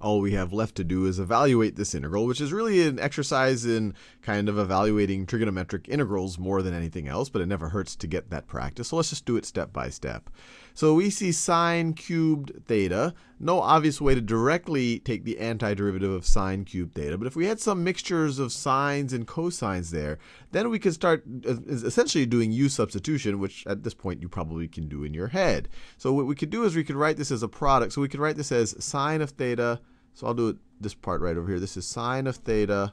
all we have left to do is evaluate this integral, which is really an exercise in kind of evaluating trigonometric integrals more than anything else, but it never hurts to get that practice. So let's just do it step by step. So we see sine cubed theta. No obvious way to directly take the antiderivative of sine cubed theta, but if we had some mixtures of sines and cosines there, then we could start uh, essentially doing u substitution, which at this point you probably can do in your head. So what we could do is we could write this as a product. So we could write this as sine of theta. So I'll do it, this part right over here. This is sine of theta,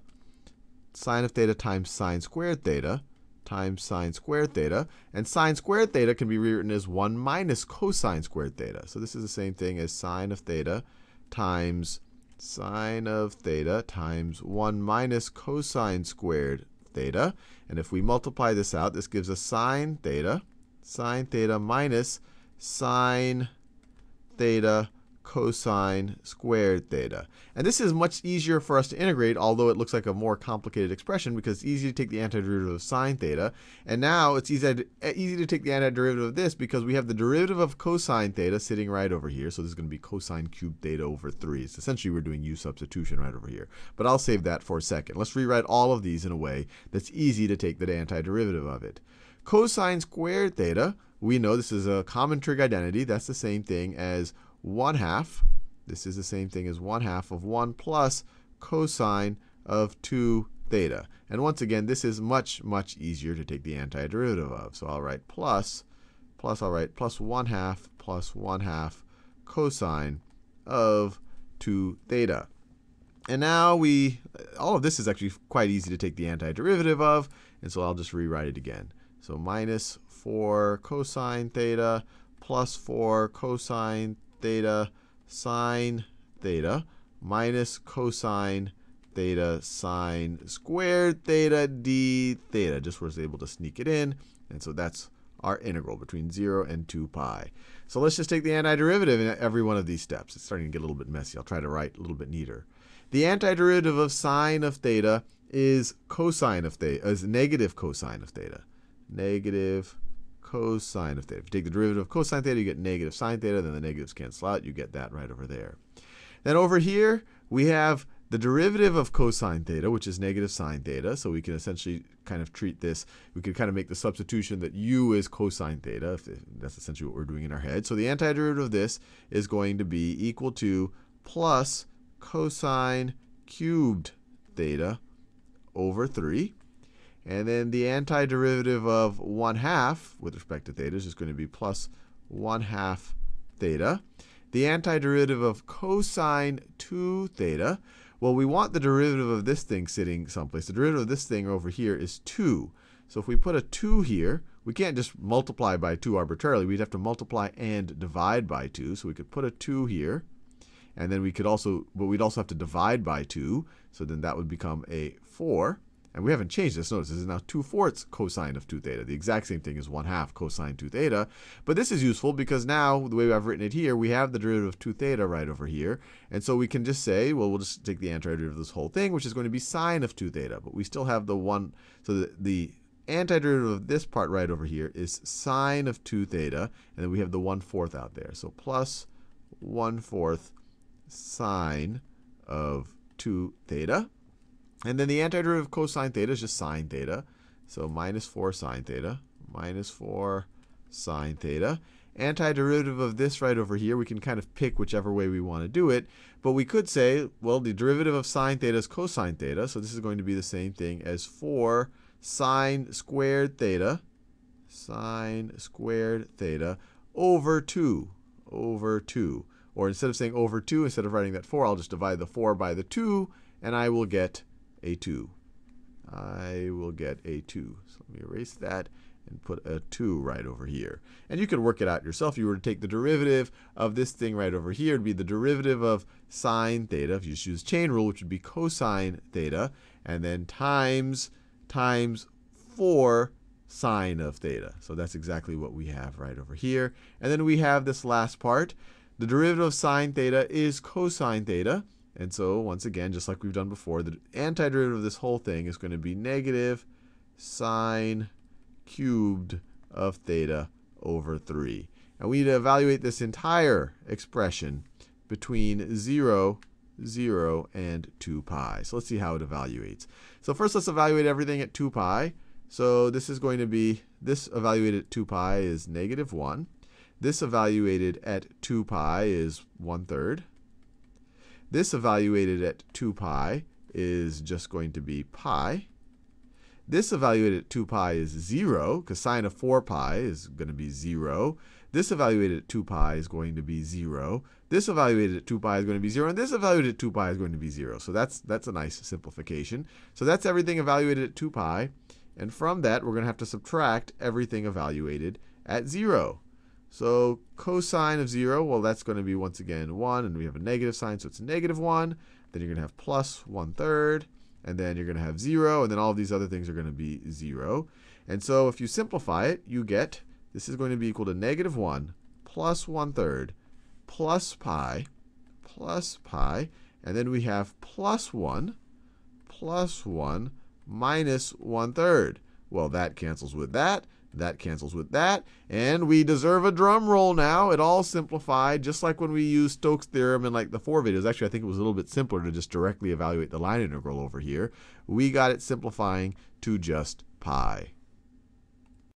sine of theta times sine squared theta times sine squared theta. And sine squared theta can be rewritten as 1 minus cosine squared theta. So this is the same thing as sine of theta times sine of theta times 1 minus cosine squared theta. And if we multiply this out, this gives us sine theta, sine theta minus sine theta cosine squared theta. And this is much easier for us to integrate, although it looks like a more complicated expression because it's easy to take the antiderivative of sine theta. And now it's easy to, easy to take the antiderivative of this because we have the derivative of cosine theta sitting right over here. So this is going to be cosine cubed theta over 3. So essentially we're doing u substitution right over here. But I'll save that for a second. Let's rewrite all of these in a way that's easy to take the antiderivative of it. Cosine squared theta, we know this is a common trig identity. That's the same thing as 1 half. This is the same thing as 1 half of 1 plus cosine of 2 theta. And once again, this is much, much easier to take the antiderivative of. So I'll write plus, plus I'll write plus 1 half plus 1 half cosine of 2 theta. And now we, all of this is actually quite easy to take the antiderivative of, and so I'll just rewrite it again. So minus 4 cosine theta plus 4 cosine theta sine theta minus cosine theta sine squared theta d theta. Just was able to sneak it in. And so that's our integral between 0 and 2 pi. So let's just take the antiderivative in every one of these steps. It's starting to get a little bit messy. I'll try to write a little bit neater. The antiderivative of sine of theta is cosine of theta, is negative cosine of theta. Negative cosine of theta. If you take the derivative of cosine theta, you get negative sine theta. Then the negatives cancel out. You get that right over there. Then over here, we have the derivative of cosine theta, which is negative sine theta. So we can essentially kind of treat this, we can kind of make the substitution that u is cosine theta. If that's essentially what we're doing in our head. So the antiderivative of this is going to be equal to plus cosine cubed theta over 3. And then the antiderivative of 1 half with respect to theta is just going to be plus 1 half theta. The antiderivative of cosine 2 theta, well, we want the derivative of this thing sitting someplace. The derivative of this thing over here is 2. So if we put a 2 here, we can't just multiply by 2 arbitrarily. We'd have to multiply and divide by 2. So we could put a 2 here. And then we could also, but we'd also have to divide by 2. So then that would become a 4. And we haven't changed this. Notice this is now 2 fourths cosine of 2 theta. The exact same thing as 1 half cosine 2 theta. But this is useful because now, the way I've written it here, we have the derivative of 2 theta right over here. And so we can just say, well, we'll just take the antiderivative of this whole thing, which is going to be sine of 2 theta. But we still have the 1, so the, the antiderivative of this part right over here is sine of 2 theta. And then we have the 1 fourth out there. So plus 1 fourth sine of 2 theta. And then the antiderivative of cosine theta is just sine theta. So minus 4 sine theta, minus 4 sine theta. Antiderivative of this right over here, we can kind of pick whichever way we want to do it. But we could say, well, the derivative of sine theta is cosine theta. So this is going to be the same thing as 4 sine squared theta, sine squared theta over 2, over 2. Or instead of saying over 2, instead of writing that 4, I'll just divide the 4 by the 2, and I will get a 2. I will get a 2. So let me erase that and put a 2 right over here. And you can work it out yourself. If you were to take the derivative of this thing right over here, it would be the derivative of sine theta. If you just use chain rule, which would be cosine theta, and then times times 4 sine of theta. So that's exactly what we have right over here. And then we have this last part. The derivative of sine theta is cosine theta. And so, once again, just like we've done before, the antiderivative of this whole thing is going to be negative sine cubed of theta over 3. And we need to evaluate this entire expression between 0 0, and 2 pi. So let's see how it evaluates. So first let's evaluate everything at 2 pi. So this is going to be, this evaluated at 2 pi is negative 1. This evaluated at 2 pi is 1 third. This evaluated at 2 pi is just going to be pi. This evaluated at 2 pi is 0, because sine of 4 pi is going to be 0. This evaluated at 2 pi is going to be 0. This evaluated at 2 pi is going to be 0. And this evaluated at 2 pi is going to be 0. So that's, that's a nice simplification. So that's everything evaluated at 2 pi. And from that, we're going to have to subtract everything evaluated at 0. So cosine of 0, well, that's going to be, once again, 1. And we have a negative sign, so it's negative 1. Then you're going to have plus 1 third. And then you're going to have 0. And then all of these other things are going to be 0. And so if you simplify it, you get this is going to be equal to negative 1 plus 1 third plus pi plus pi. And then we have plus 1 plus 1 minus 1 third. Well, that cancels with that. That cancels with that. And we deserve a drum roll now. It all simplified, just like when we used Stokes' theorem in like the four videos. Actually, I think it was a little bit simpler to just directly evaluate the line integral over here. We got it simplifying to just pi.